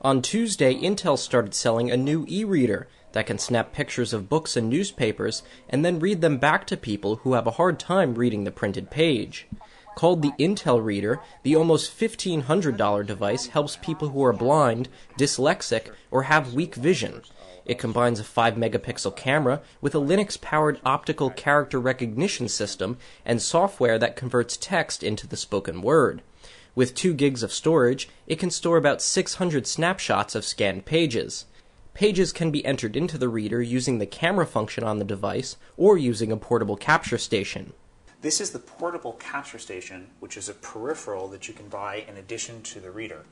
On Tuesday, Intel started selling a new e reader that can snap pictures of books and newspapers and then read them back to people who have a hard time reading the printed page. Called the Intel Reader, the almost $1,500 device helps people who are blind, dyslexic, or have weak vision. It combines a 5 megapixel camera with a Linux powered optical character recognition system and software that converts text into the spoken word. With 2 gigs of storage, it can store about 600 snapshots of scanned pages. Pages can be entered into the reader using the camera function on the device or using a portable capture station. This is the portable capture station, which is a peripheral that you can buy in addition to the reader.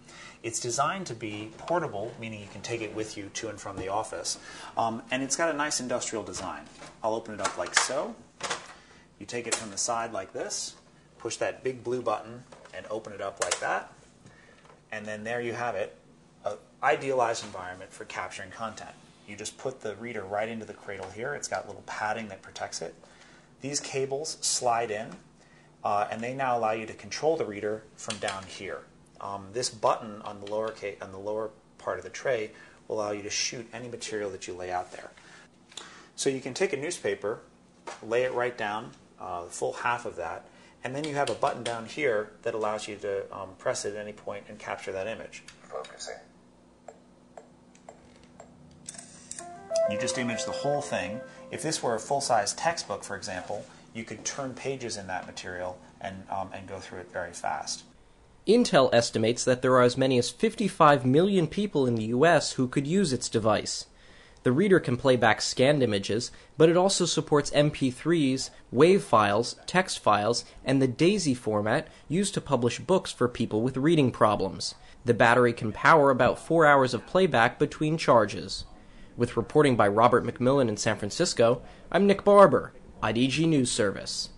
It's designed to be portable, meaning you can take it with you to and from the office, um, and it's got a nice industrial design. I'll open it up like so. You take it from the side like this, push that big blue button, and open it up like that, and then there you have it, an idealized environment for capturing content. You just put the reader right into the cradle here. It's got little padding that protects it. These cables slide in, uh, and they now allow you to control the reader from down here. Um, this button on the lower on the lower part of the tray will allow you to shoot any material that you lay out there. So you can take a newspaper, lay it right down, uh, the full half of that, and then you have a button down here that allows you to um, press it at any point and capture that image. Focusing. You just image the whole thing. If this were a full-size textbook, for example, you could turn pages in that material and, um, and go through it very fast. Intel estimates that there are as many as 55 million people in the US who could use its device. The reader can play back scanned images, but it also supports MP3s, WAV files, text files, and the DAISY format used to publish books for people with reading problems. The battery can power about 4 hours of playback between charges. With reporting by Robert McMillan in San Francisco, I'm Nick Barber, IDG News Service.